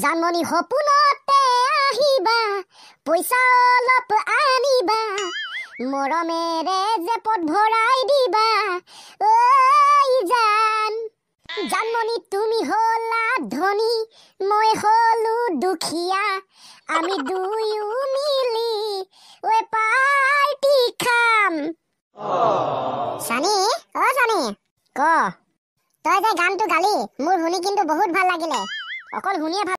জানমনি সপোনতে আহিবা পইচা অলপ আনিবা মৰমেৰে যে পদ ভৰাই দিবা ঐ জান। জানমণি তুমি হ'লা ধনী মই হ'লো দুখীয়া আমি দুয়ো মিলি ঐ পাৰ্টি খাম। জানি অ জানি ক। তই যে গানটো গালি মোৰ শুনি কিন্তু বহুত ভাল লাগিলে। অকল শুনিয়ে ভাল